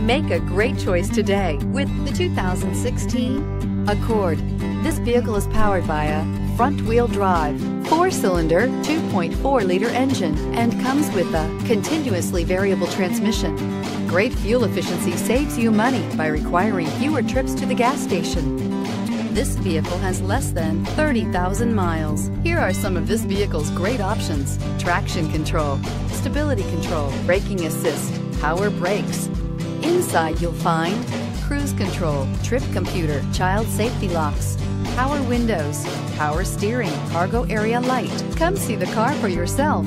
Make a great choice today with the 2016 Accord. This vehicle is powered by a front-wheel drive, four-cylinder, 2.4-liter engine, and comes with a continuously variable transmission. Great fuel efficiency saves you money by requiring fewer trips to the gas station. This vehicle has less than 30,000 miles. Here are some of this vehicle's great options. Traction control, stability control, braking assist, power brakes. Inside you'll find cruise control, trip computer, child safety locks, power windows, power steering, cargo area light. Come see the car for yourself.